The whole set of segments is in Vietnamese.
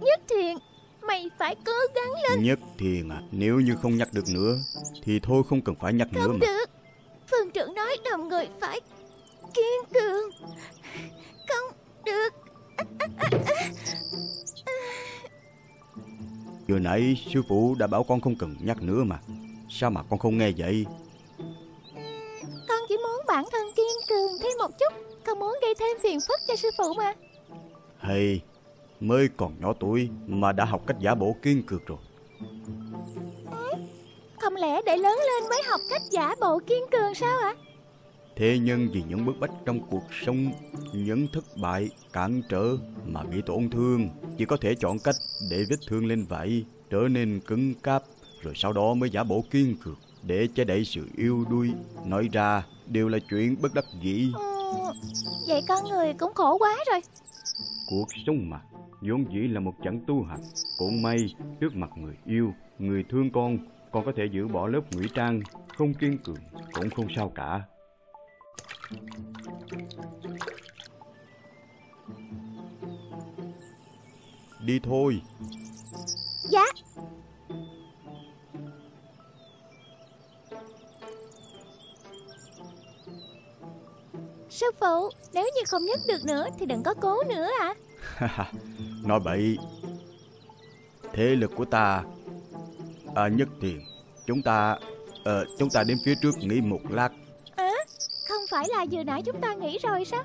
Nhất thiện Mày phải cố gắng lên. Nhất thiền à Nếu như không nhắc được nữa Thì thôi không cần phải nhắc nữa Không mà. được. Phương trưởng nói đồng người phải kiên cường. Không được. Vừa nãy sư phụ đã bảo con không cần nhắc nữa mà. Sao mà con không nghe vậy? Con chỉ muốn bản thân kiên cường thêm một chút Không muốn gây thêm phiền phức cho sư phụ mà. Hay Mới còn nhỏ tuổi Mà đã học cách giả bộ kiên cường rồi. Không lẽ để lớn lên mới học cách giả bộ kiên cường sao ạ? Thế nhưng vì những bức bách trong cuộc sống Những thất bại, cản trở Mà bị tổn thương Chỉ có thể chọn cách để vết thương lên vảy Trở nên cứng cáp Rồi sau đó mới giả bộ kiên cường. Để che đậy sự yêu đuối Nói ra đều là chuyện bất đắc dĩ. Ừ, Vậy con người cũng khổ quá rồi. Cuộc sống mà. Vốn dĩ là một trận tu hành. Cũng may trước mặt người yêu Người thương con Con có thể giữ bỏ lớp ngụy trang Không kiên cường cũng không sao cả. Đi thôi. Dạ Sư phụ Nếu như không nhấc được nữa Thì đừng có cố nữa ạ Nói bậy. Thế lực của ta À nhất tiền Chúng ta ờ, Chúng ta đến phía trước nghỉ một lát. À, Không phải là vừa nãy chúng ta nghĩ rồi sao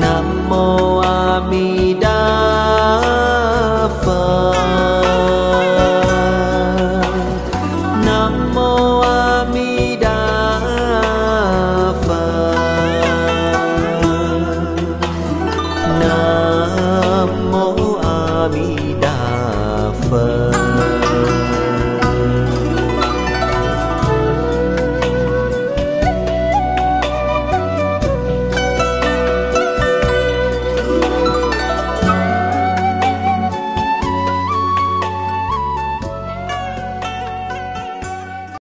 nam mô a di